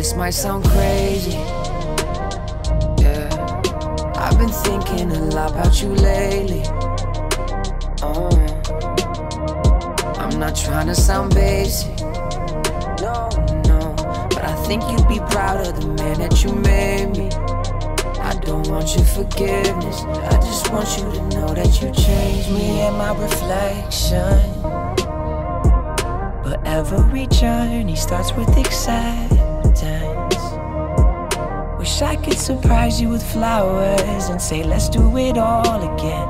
this might sound crazy. Yeah, I've been thinking a lot about you lately. Uh, I'm not trying to sound basic. No, no, but I think you'd be proud of the man that you made me. I don't want your forgiveness. I just want you to know that you changed me and my reflection. But every journey starts with acceptance. Wish I could surprise you with flowers and say, let's do it all again.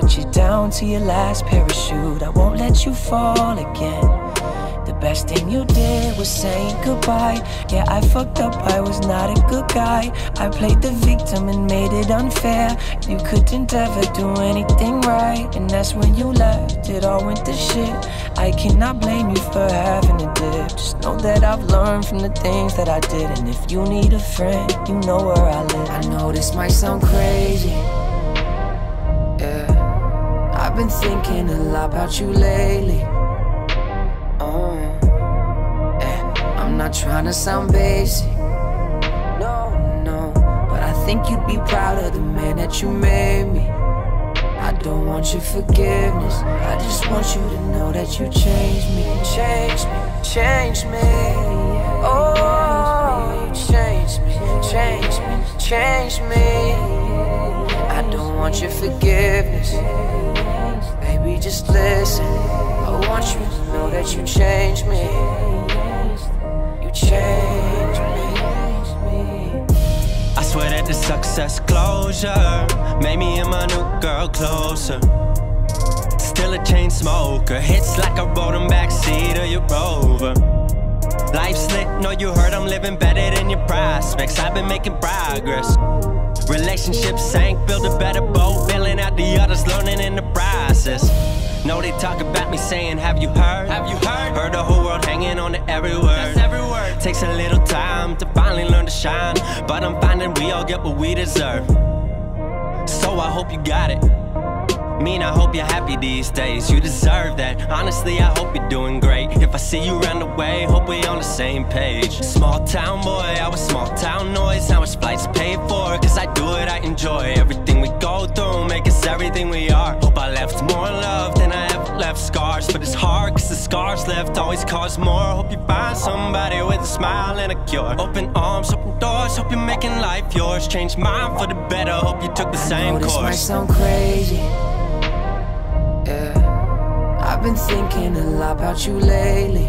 But you're down to your last parachute. I won't let you fall again. The best thing you did was saying goodbye. Yeah, I fucked up, I was not a good guy. I played the victim and made it unfair. You couldn't ever do anything right. And that's when you left, it all went to shit. I cannot blame you for having a dip. Just know that I've learned from the things that I did. And if you need a friend, you know where I live. I know this might sound crazy. Yeah, I've been thinking a lot about you lately. Eh, I'm not trying to sound basic. No, no, but I think you'd be proud of the man that you made me. I don't want your forgiveness. I just want you to know that you changed me, changed me, changed me. Oh, you changed me, changed me, changed me. I don't want your forgiveness. Baby, just listen. Want you to know that you changed me. You changed me. I swear that the success closure made me and my new girl closer. Still a chain smoker, hits like I rode backseat of your Rover. Life's lit, know you heard I'm living better than your prospects. I've been making progress. Relationships sank, build a better Know they talk about me saying, Have you heard? Have you heard? Heard the whole world hanging on to every word. That's every word. Takes a little time to finally learn to shine, but I'm finding we all get what we deserve. So I hope you got it. Mean, I hope you're happy these days. You deserve that. Honestly, I hope you're doing great. If I see you around the way, hope we on the same page. Small town boy, I was small town noise. How much flights paid for? Cause I do it, I enjoy everything we go through. Make us everything we are. Hope I left more love than I ever left scars. But it's hard, cause the scars left always cause more. Hope you find somebody with a smile and a cure. Open arms, open doors. Hope you're making life yours. Change mine for the better. Hope you took the same know this might course. sound crazy. Yeah, I've been thinking a lot about you lately.